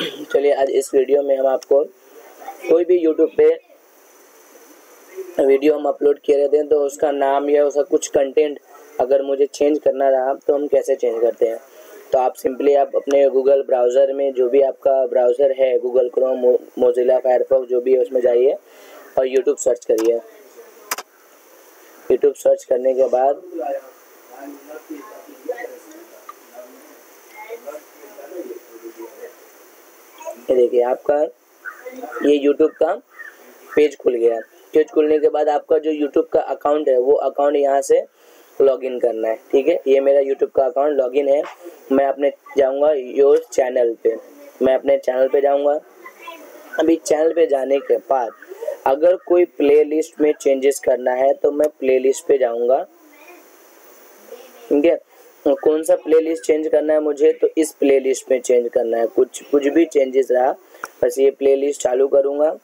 चलिए, आज इस वीडियो में हम आपको कोई भी यूट्यूब पे वीडियो हम अपलोड किए रहते हैं तो उसका नाम या उसका कुछ कंटेंट अगर मुझे चेंज करना रहा तो हम कैसे चेंज करते हैं? तो आप सिंपली आप अपने गूगल ब्राउज़र में जो भी आपका ब्राउज़र है गूगल क्रोम मोजिला फायरफॉक्स जो भी है, उसमें जाइए और यूट्यूब सर्च करिए। यूट्यूब सर्च करने के बाद देखिए आपका ये यूट्यूब का पेज खुल गया। पेज खुलने के बाद आपका जो यूट्यूब का अकाउंट है, वो अकाउंट यहाँ से लॉगिन करना है, ठीक है? ये मेरा यूट्यूब का अकाउंट लॉगिन है। मैं अपने जाऊँगा योर चैनल पे। मैं अपने चैनल पे जाऊँगा। अभी चैनल पे जाने के बाद अगर कोई प्लेलिस्ट में चेंजेस करना है तो मैं प्लेलिस्ट पे जाऊँगा। ठीक है? कौन सा प्लेलिस्ट चेंज करना है मुझे? तो इस प्लेलिस्ट में चेंज करना है। कुछ कुछ भी चेंजेस रहा, बस ये प्लेलिस्ट चालू करूँगा।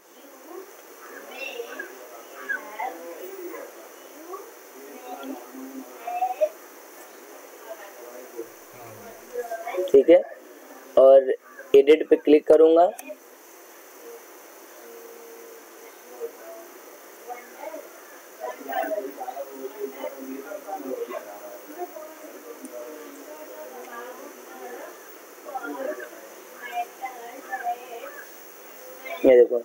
ठीक है? और एडिट पे क्लिक करूँगा। ये देखो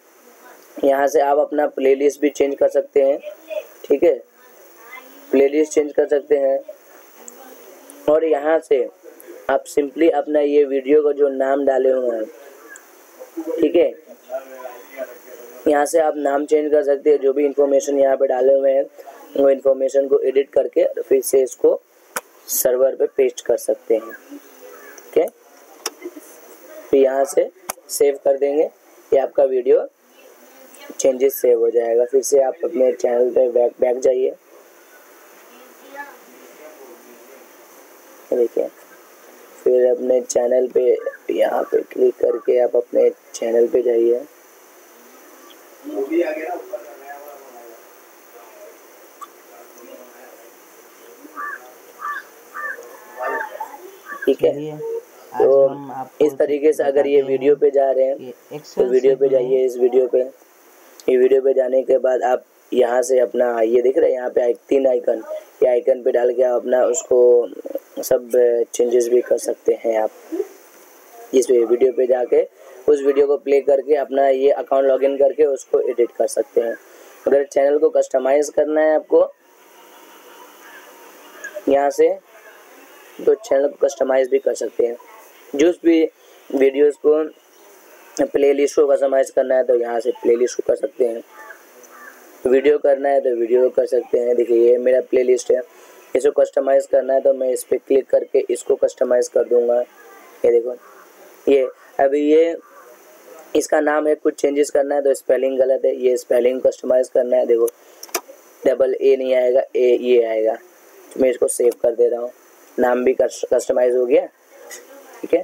यहाँ से आप अपना प्लेलिस्ट भी चेंज कर सकते हैं, ठीक है? प्लेलिस्ट चेंज कर सकते हैं। और यहाँ से आप सिंपली अपना ये वीडियो का जो नाम डाले हुए हैं, ठीक है? यहाँ से आप नाम चेंज कर सकते हैं, जो भी इंफॉर्मेशन यहाँ पे डाले हुए हैं, वो इंफॉर्मेशन को एडिट करके फिर से इसको सर्वर पे पेस्ट कर सकते हैं, ठीक है? फिर यहाँ से सेव कर देंगे। ये आपका वीडियो चेंजेस सेव हो जाएगा। फिर से आप अपने चैनल पे बैक बैक जाइए। देखिए, फिर अपने चैनल पे, यहाँ पे क्लिक करके आप अपने चैनल पे जाइए। ठीक है? तो इस तरीके से अगर ये वीडियो पे जा रहे हैं तो वीडियो पे जाइए इस वीडियो पे। ये वीडियो पे जाने के बाद आप यहाँ से अपना ये दिख रहा है यहाँ पे तीन आइकन। ये आइकन पे डाल के आप अपना उसको सब चेंजेस भी कर सकते हैं आप। इस वीडियो पे जाके उस वीडियो को प्ले करके अपना ये अकाउंट लॉगिन करके उसको एडिट कर सकते हैं। अगर चैनल को कस्टमाइज करना है आपको यहाँ से तो चैनल को कस्टमाइज भी कर सकते हैं। जिस भी वीडियोस को प्लेलिस्ट को कस्टमाइज करना है तो यहाँ से प्लेलिस्ट को कर सकते हैं। वीडियो करना है तो वीडियो कर सकते हैं। देखिए, ये मेरा प्लेलिस्ट है। इसको कस्टमाइज करना है तो मैं इस पर क्लिक करके इसको कस्टमाइज कर दूँगा। ये देखो, ये अभी ये इसका नाम है, कुछ चेंजेस करना है तो स्पेलिंग गलत है। ये स्पेलिंग कस्टमाइज करना है, देखो। डबल ए नहीं आएगा ए ये आएगा। तो मैं इसको सेव कर दे रहा हूँ। नाम भी कस्टमाइज हो गया। ठीक है?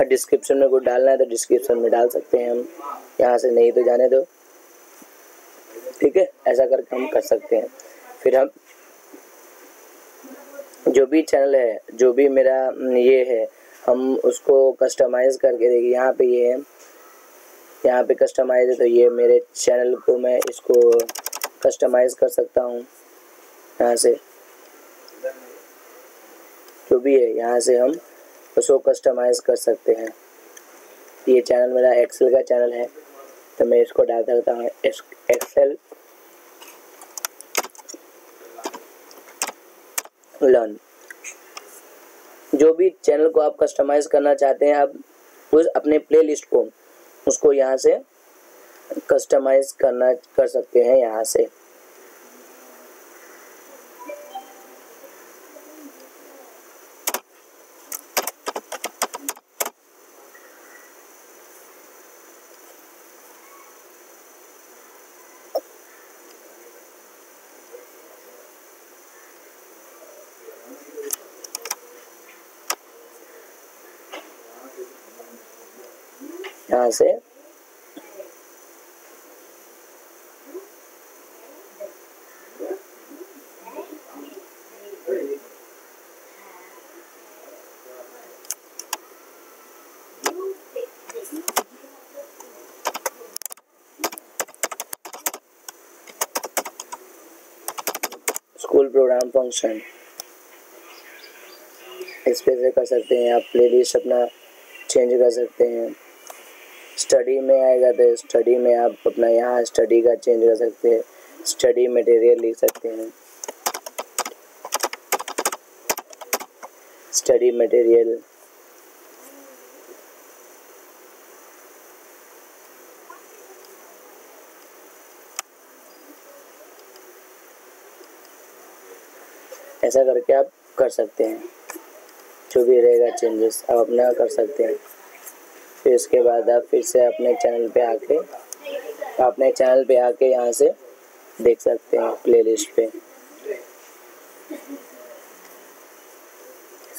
और डिस्क्रिप्शन में कुछ डालना है तो डिस्क्रिप्शन में डाल सकते हैं हम। यहाँ से नहीं तो जाने दो। ठीक है? ऐसा करके हम कर सकते हैं। फिर हम जो भी चैनल है, जो भी मेरा ये है, हम उसको कस्टमाइज करके देखिए। यहाँ पे ये है। यहाँ पे कस्टमाइज है तो ये मेरे चैनल को मैं इसको कस्टमाइज कर सकता हूँ। यहाँ से जो भी है, यहाँ से हम उसको कस्टमाइज कर सकते हैं। ये चैनल मेरा एक्सेल का चैनल है तो मैं इसको डाल सकता हूँ। एक्सेल लर्न जो भी चैनल को आप कस्टमाइज करना चाहते हैं, आप उस अपने प्लेलिस्ट को उसको यहाँ से कस्टमाइज करना, कर सकते हैं यहाँ से। यहाँ से। School program function. इस पे से कर सकते हैं आप प्लेलिस्ट अपना चेंज कर सकते हैं। स्टडी में आएगा तो स्टडी में आप अपना यहाँ स्टडी का चेंज कर सकते हैं। स्टडी मटेरियल लिख सकते हैं। स्टडी मटेरियल ऐसा करके आप कर सकते हैं। जो भी रहेगा चेंजेस आप अपना कर सकते हैं। फिर उसके बाद आप फिर से अपने चैनल पे आके, अपने चैनल पे आके यहाँ से देख सकते हैं प्लेलिस्ट पे।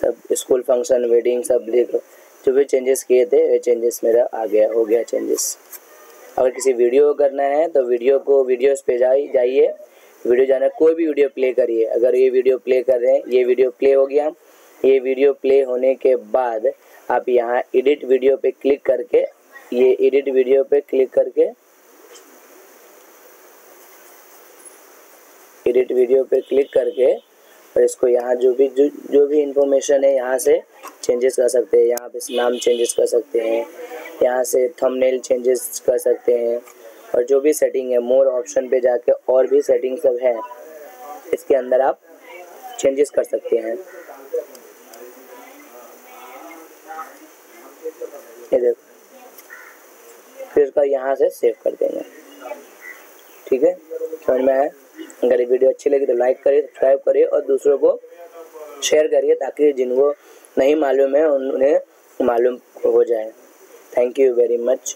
सब स्कूल फ़ंक्शन वेडिंग सब लिख जो भी चेंजेस किए थे वे चेंजेस मेरा आ गया, हो गया चेंजेस अगर किसी वीडियो करना है तो वीडियो को वीडियोस पे जाइए जाइए। वीडियो जाना कोई भी वीडियो प्ले करिए। अगर ये वीडियो प्ले कर रहे हैं, ये वीडियो प्ले हो गया। ये वीडियो प्ले होने के बाद आप यहाँ एडिट वीडियो पे क्लिक करके, ये एडिट वीडियो पे क्लिक करके एडिट वीडियो पे क्लिक करके, और इसको यहाँ जो भी, जो जो भी इंफॉर्मेशन है, यहाँ से चेंजेस कर सकते हैं। यहाँ पे नाम चेंजेस कर सकते हैं। यहाँ से थंबनेल चेंजेस कर सकते हैं। और जो भी सेटिंग है मोर ऑप्शन पे जाके और भी सेटिंग सब है, इसके अंदर आप चेंजेस कर सकते हैं। ये देखो। फिर उसका यहाँ से सेव कर देंगे। ठीक है? समझ में आया? अगर ये वीडियो अच्छी लगी तो लाइक करिए सब्सक्राइब करिए और दूसरों को शेयर करिए ताकि जिनको नहीं मालूम है, उन्हें मालूम हो जाए। Thank you very much